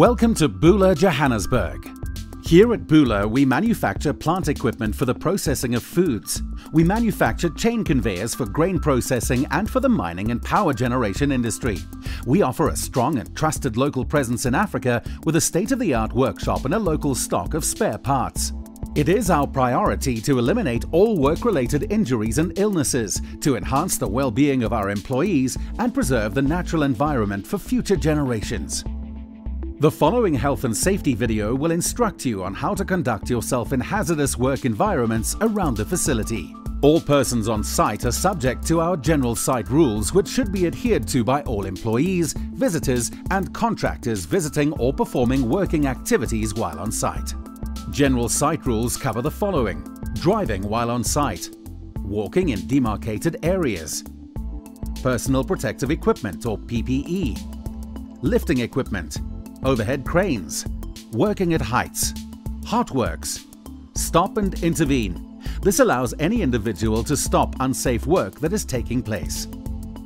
Welcome to Bühler, Johannesburg. Here at Bühler, we manufacture plant equipment for the processing of foods. We manufacture chain conveyors for grain processing and for the mining and power generation industry. We offer a strong and trusted local presence in Africa with a state-of-the-art workshop and a local stock of spare parts. It is our priority to eliminate all work-related injuries and illnesses, to enhance the well-being of our employees and preserve the natural environment for future generations. The following health and safety video will instruct you on how to conduct yourself in hazardous work environments around the facility. All persons on site are subject to our general site rules which should be adhered to by all employees, visitors and contractors visiting or performing working activities while on site. General site rules cover the following. Driving while on site. Walking in demarcated areas. Personal protective equipment or PPE. Lifting equipment overhead cranes, working at heights, hot works, stop and intervene. This allows any individual to stop unsafe work that is taking place.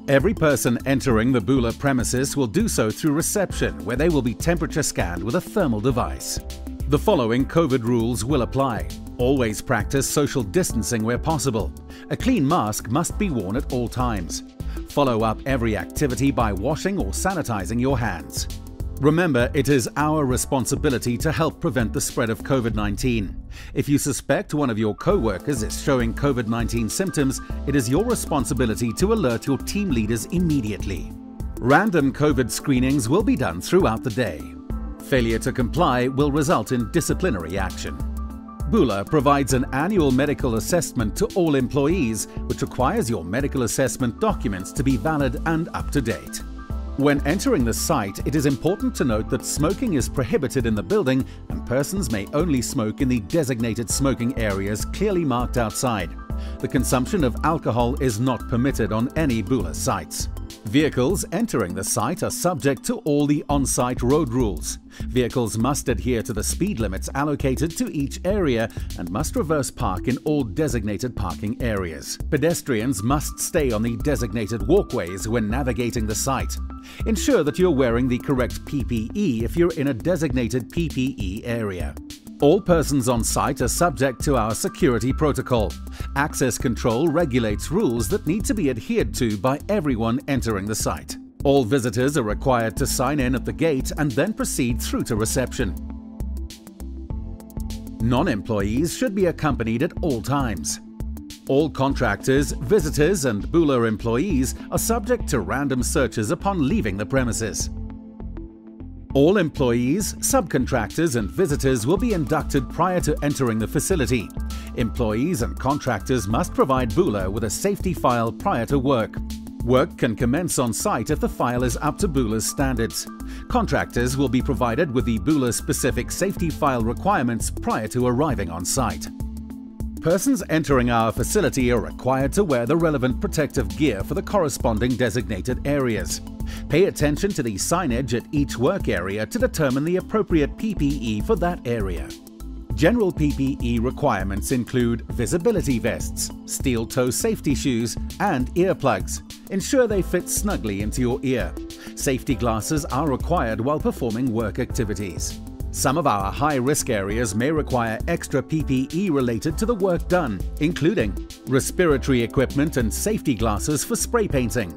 Every person entering the Bühler premises will do so through reception where they will be temperature scanned with a thermal device. The following COVID rules will apply. Always practice social distancing where possible. A clean mask must be worn at all times. Follow up every activity by washing or sanitizing your hands. Remember, it is our responsibility to help prevent the spread of COVID-19. If you suspect one of your co-workers is showing COVID-19 symptoms, it is your responsibility to alert your team leaders immediately. Random COVID screenings will be done throughout the day. Failure to comply will result in disciplinary action. Bühler provides an annual medical assessment to all employees, which requires your medical assessment documents to be valid and up to date. When entering the site, it is important to note that smoking is prohibited in the building and persons may only smoke in the designated smoking areas clearly marked outside. The consumption of alcohol is not permitted on any Bühler sites. Vehicles entering the site are subject to all the on-site road rules. Vehicles must adhere to the speed limits allocated to each area and must reverse park in all designated parking areas. Pedestrians must stay on the designated walkways when navigating the site. Ensure that you're wearing the correct PPE if you're in a designated PPE area. All persons on site are subject to our security protocol. Access control regulates rules that need to be adhered to by everyone entering the site. All visitors are required to sign in at the gate and then proceed through to reception. Non-employees should be accompanied at all times. All contractors, visitors and Bühler employees are subject to random searches upon leaving the premises. All employees, subcontractors and visitors will be inducted prior to entering the facility. Employees and contractors must provide Bühler with a safety file prior to work. Work can commence on site if the file is up to Bühler's standards. Contractors will be provided with the Bühler specific safety file requirements prior to arriving on site. Persons entering our facility are required to wear the relevant protective gear for the corresponding designated areas. Pay attention to the signage at each work area to determine the appropriate PPE for that area. General PPE requirements include visibility vests, steel-toe safety shoes, and earplugs. Ensure they fit snugly into your ear. Safety glasses are required while performing work activities. Some of our high-risk areas may require extra PPE related to the work done, including respiratory equipment and safety glasses for spray painting,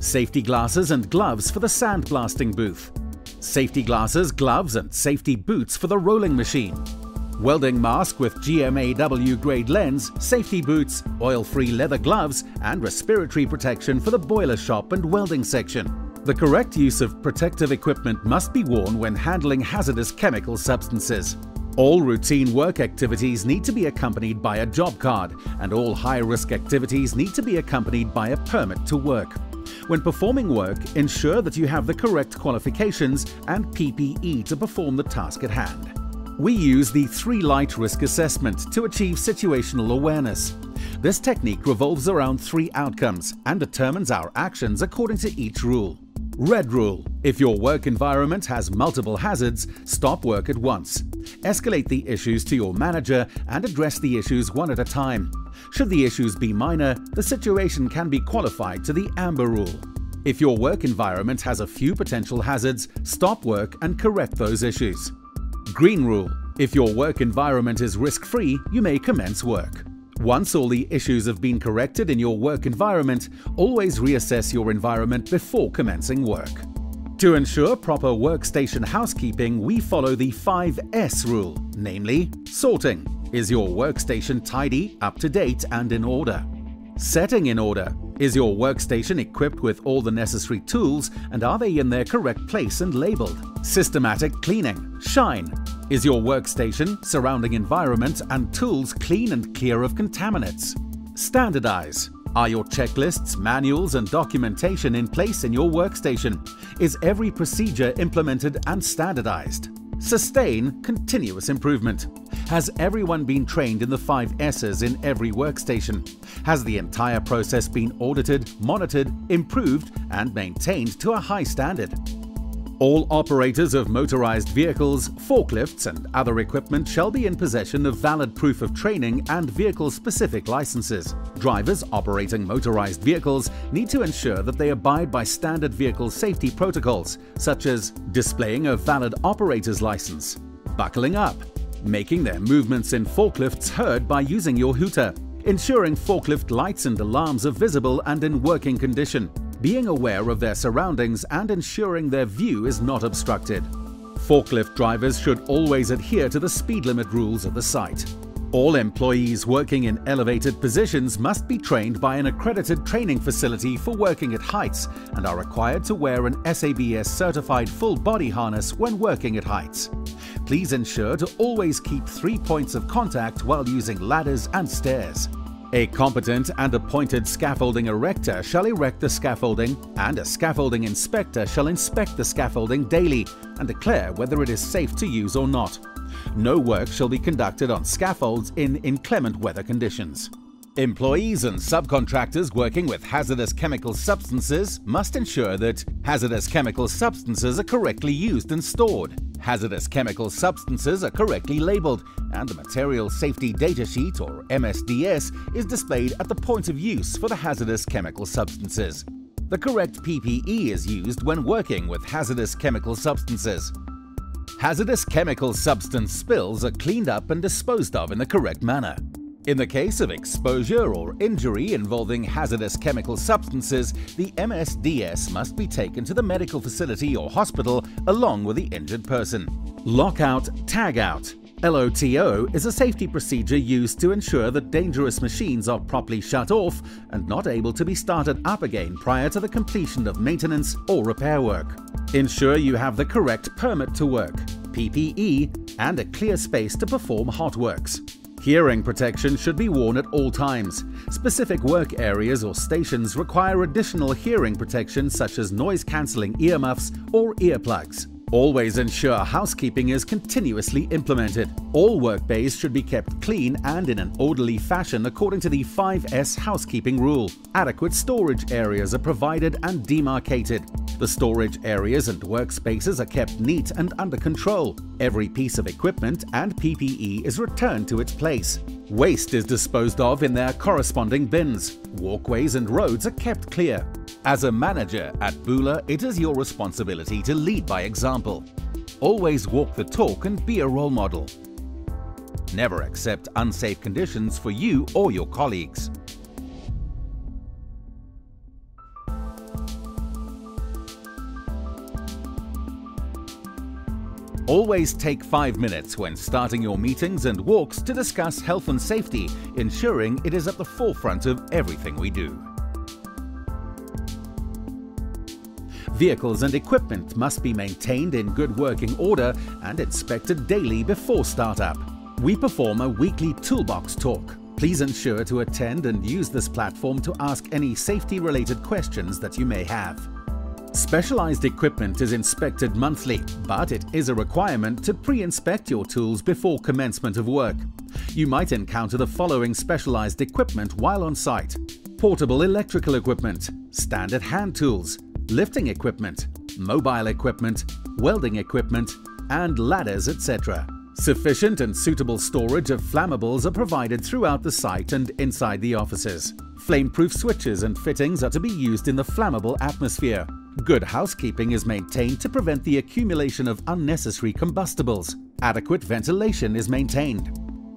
safety glasses and gloves for the sandblasting booth, safety glasses, gloves and safety boots for the rolling machine, welding mask with GMAW grade lens, safety boots, oil-free leather gloves and respiratory protection for the boiler shop and welding section. The correct use of protective equipment must be worn when handling hazardous chemical substances. All routine work activities need to be accompanied by a job card, and all high-risk activities need to be accompanied by a permit to work. When performing work, ensure that you have the correct qualifications and PPE to perform the task at hand. We use the three light risk assessment to achieve situational awareness. This technique revolves around three outcomes and determines our actions according to each rule. Red rule. If your work environment has multiple hazards, stop work at once. Escalate the issues to your manager and address the issues one at a time. Should the issues be minor, the situation can be qualified to the amber rule. If your work environment has a few potential hazards, stop work and correct those issues. Green rule. If your work environment is risk-free, you may commence work. Once all the issues have been corrected in your work environment, always reassess your environment before commencing work. To ensure proper workstation housekeeping, we follow the 5S rule, namely sorting. Is your workstation tidy, up to date and in order? Setting in order. Is your workstation equipped with all the necessary tools and are they in their correct place and labeled? Systematic cleaning. Shine. Is your workstation, surrounding environment and tools clean and clear of contaminants? Standardize. Are your checklists, manuals and documentation in place in your workstation? Is every procedure implemented and standardized? Sustain continuous improvement. Has everyone been trained in the five S's in every workstation? Has the entire process been audited, monitored, improved and maintained to a high standard? All operators of motorized vehicles, forklifts and other equipment shall be in possession of valid proof of training and vehicle-specific licenses. Drivers operating motorized vehicles need to ensure that they abide by standard vehicle safety protocols, such as displaying a valid operator's license, buckling up, making their movements in forklifts heard by using your hooter, ensuring forklift lights and alarms are visible and in working condition, being aware of their surroundings and ensuring their view is not obstructed. Forklift drivers should always adhere to the speed limit rules of the site. All employees working in elevated positions must be trained by an accredited training facility for working at heights and are required to wear an SABS certified full body harness when working at heights. Please ensure to always keep three points of contact while using ladders and stairs. A competent and appointed scaffolding erector shall erect the scaffolding, and a scaffolding inspector shall inspect the scaffolding daily and declare whether it is safe to use or not. No work shall be conducted on scaffolds in inclement weather conditions. Employees and subcontractors working with hazardous chemical substances must ensure that hazardous chemical substances are correctly used and stored. Hazardous chemical substances are correctly labeled and the Material Safety Data Sheet or MSDS is displayed at the point of use for the hazardous chemical substances. The correct PPE is used when working with hazardous chemical substances. Hazardous chemical substance spills are cleaned up and disposed of in the correct manner. In the case of exposure or injury involving hazardous chemical substances, the MSDS must be taken to the medical facility or hospital along with the injured person. Lockout Tagout LOTO is a safety procedure used to ensure that dangerous machines are properly shut off and not able to be started up again prior to the completion of maintenance or repair work. Ensure you have the correct permit to work, PPE, and a clear space to perform hot works. Hearing protection should be worn at all times. Specific work areas or stations require additional hearing protection such as noise-cancelling earmuffs or earplugs. Always ensure housekeeping is continuously implemented. All work bays should be kept clean and in an orderly fashion according to the 5S housekeeping rule. Adequate storage areas are provided and demarcated. The storage areas and workspaces are kept neat and under control. Every piece of equipment and PPE is returned to its place. Waste is disposed of in their corresponding bins. Walkways and roads are kept clear. As a manager at Bühler, it is your responsibility to lead by example. Always walk the talk and be a role model. Never accept unsafe conditions for you or your colleagues. Always take 5 minutes when starting your meetings and walks to discuss health and safety, ensuring it is at the forefront of everything we do. Vehicles and equipment must be maintained in good working order and inspected daily before startup. We perform a weekly toolbox talk. Please ensure to attend and use this platform to ask any safety-related questions that you may have. Specialized equipment is inspected monthly, but it is a requirement to pre-inspect your tools before commencement of work. You might encounter the following specialized equipment while on site. Portable electrical equipment, standard hand tools, lifting equipment, mobile equipment, welding equipment, and ladders, etc. Sufficient and suitable storage of flammables are provided throughout the site and inside the offices. Flameproof switches and fittings are to be used in the flammable atmosphere. Good housekeeping is maintained to prevent the accumulation of unnecessary combustibles. Adequate ventilation is maintained.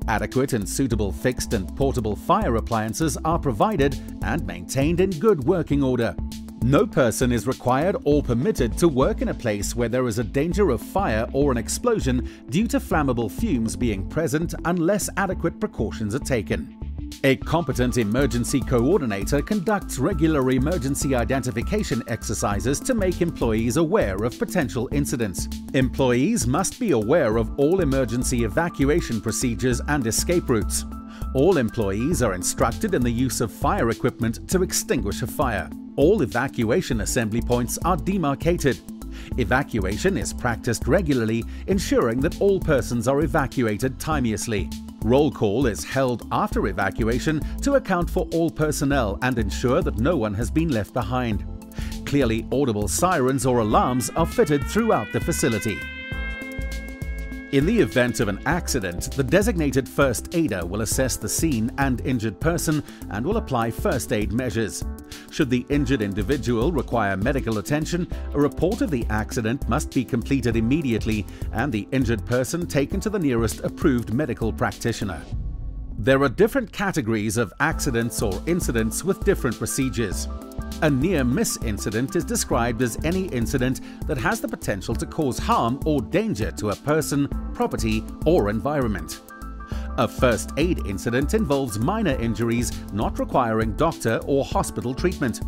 Adequate and suitable fixed and portable fire appliances are provided and maintained in good working order. No person is required or permitted to work in a place where there is a danger of fire or an explosion due to flammable fumes being present unless adequate precautions are taken. A competent emergency coordinator conducts regular emergency identification exercises to make employees aware of potential incidents. Employees must be aware of all emergency evacuation procedures and escape routes. All employees are instructed in the use of fire equipment to extinguish a fire. All evacuation assembly points are demarcated. Evacuation is practiced regularly, ensuring that all persons are evacuated timeously. Roll call is held after evacuation to account for all personnel and ensure that no one has been left behind. Clearly audible sirens or alarms are fitted throughout the facility. In the event of an accident, the designated first aider will assess the scene and injured person and will apply first aid measures. Should the injured individual require medical attention, a report of the accident must be completed immediately and the injured person taken to the nearest approved medical practitioner. There are different categories of accidents or incidents with different procedures. A near miss incident is described as any incident that has the potential to cause harm or danger to a person, property, or environment. A first aid incident involves minor injuries not requiring doctor or hospital treatment.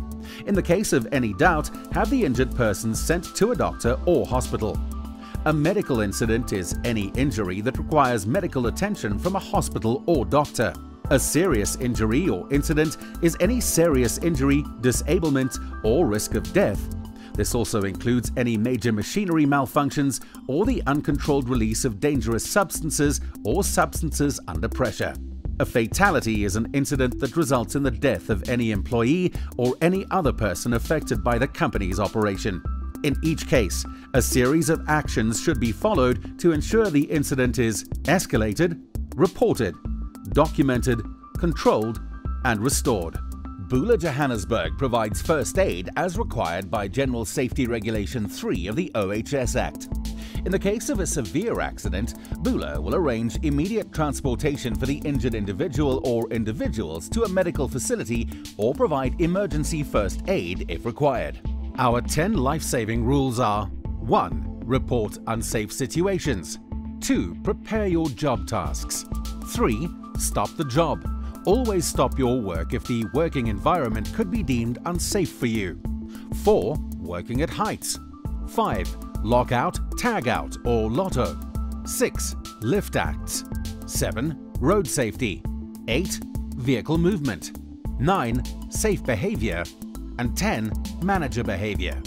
In the case of any doubt, have the injured person sent to a doctor or hospital. A medical incident is any injury that requires medical attention from a hospital or doctor. A serious injury or incident is any serious injury, disablement, or risk of death. This also includes any major machinery malfunctions or the uncontrolled release of dangerous substances or substances under pressure. A fatality is an incident that results in the death of any employee or any other person affected by the company's operation. In each case, a series of actions should be followed to ensure the incident is escalated, reported, documented, controlled, and restored. Bühler Johannesburg provides first aid as required by General Safety Regulation 3 of the OHS Act. In the case of a severe accident, Bühler will arrange immediate transportation for the injured individual or individuals to a medical facility or provide emergency first aid if required. Our 10 life-saving rules are 1. Report unsafe situations 2. Prepare your job tasks 3. Stop the job. Always stop your work if the working environment could be deemed unsafe for you. 4. Working at heights. 5. Lockout, tag out or LOTO. 6. Lift acts. 7. Road safety. 8. Vehicle movement. 9. Safe behavior. And 10. Manager behavior.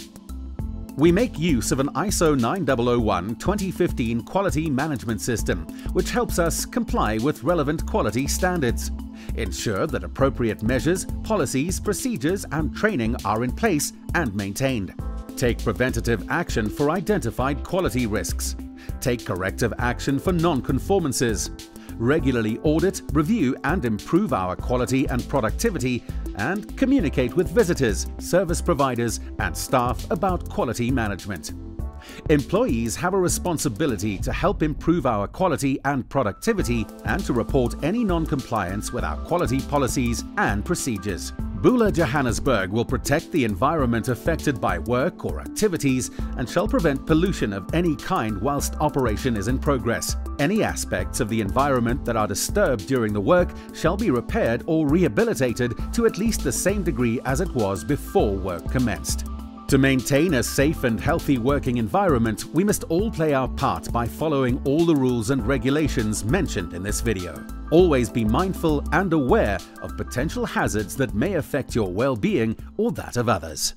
We make use of an ISO 9001 2015 quality management system, which helps us comply with relevant quality standards. Ensure that appropriate measures, policies, procedures, and training are in place and maintained. Take preventative action for identified quality risks. Take corrective action for non-conformances. Regularly audit, review, and improve our quality and productivity and communicate with visitors, service providers, and staff about quality management. Employees have a responsibility to help improve our quality and productivity and to report any non-compliance with our quality policies and procedures. Bühler Johannesburg will protect the environment affected by work or activities and shall prevent pollution of any kind whilst operation is in progress. Any aspects of the environment that are disturbed during the work shall be repaired or rehabilitated to at least the same degree as it was before work commenced. To maintain a safe and healthy working environment, we must all play our part by following all the rules and regulations mentioned in this video. Always be mindful and aware of potential hazards that may affect your well-being or that of others.